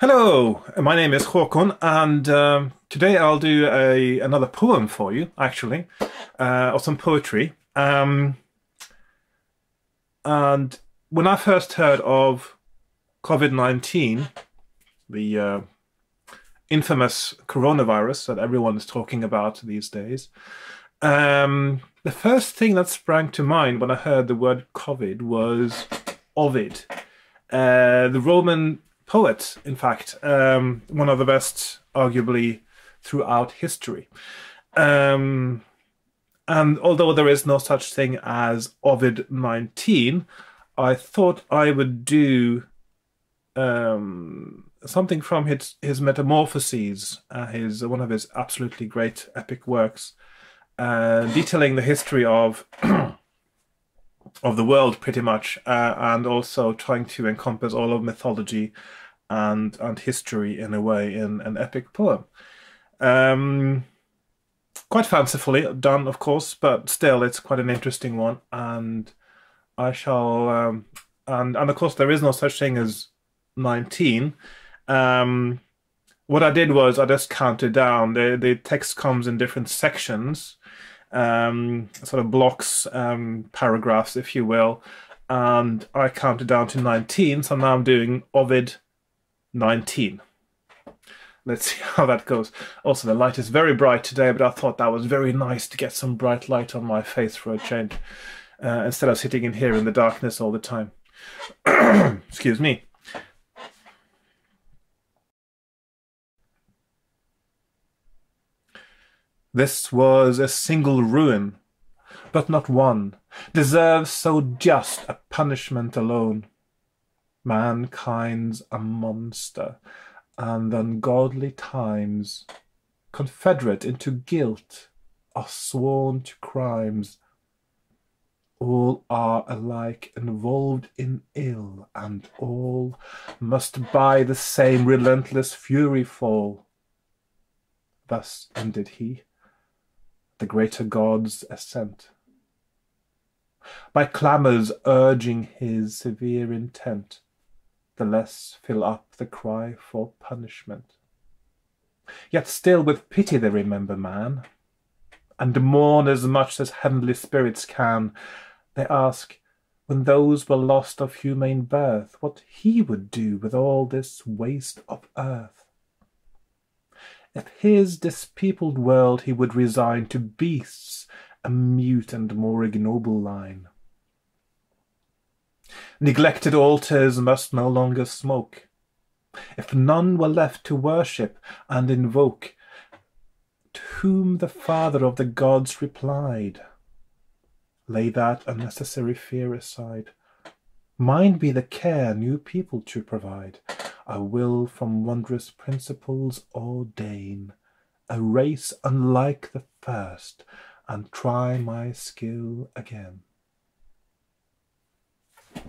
Hello, my name is Håkon, and um, today I'll do a another poem for you, actually, uh, or some poetry. Um, and when I first heard of COVID nineteen, the uh, infamous coronavirus that everyone is talking about these days, um, the first thing that sprang to mind when I heard the word COVID was Ovid, uh, the Roman poet, in fact, um, one of the best, arguably, throughout history. Um, and although there is no such thing as Ovid 19, I thought I would do um, something from his, his Metamorphoses, uh, his one of his absolutely great epic works, uh, detailing the history of of the world pretty much, uh, and also trying to encompass all of mythology and and history in a way in an epic poem. Um, quite fancifully done, of course, but still, it's quite an interesting one, and I shall. Um, and and of course, there is no such thing as nineteen. Um, what I did was I just counted down. The the text comes in different sections um, sort of blocks, um, paragraphs, if you will. And I counted down to 19, so now I'm doing Ovid 19. Let's see how that goes. Also, the light is very bright today, but I thought that was very nice to get some bright light on my face for a change, uh, instead of sitting in here in the darkness all the time. Excuse me. This was a single ruin, but not one deserves so just a punishment alone. Mankind's a monster, and ungodly times, confederate into guilt, are sworn to crimes. All are alike involved in ill, and all must by the same relentless fury fall. Thus ended he the greater God's assent. By clamours urging his severe intent, the less fill up the cry for punishment. Yet still with pity they remember man, and mourn as much as heavenly spirits can. They ask, when those were lost of humane birth, what he would do with all this waste of earth if his dispeopled world he would resign to beasts, a mute and more ignoble line. Neglected altars must no longer smoke. If none were left to worship and invoke, to whom the Father of the gods replied, Lay that unnecessary fear aside. Mine be the care new people to provide. I will from wondrous principles ordain a race unlike the first, and try my skill again.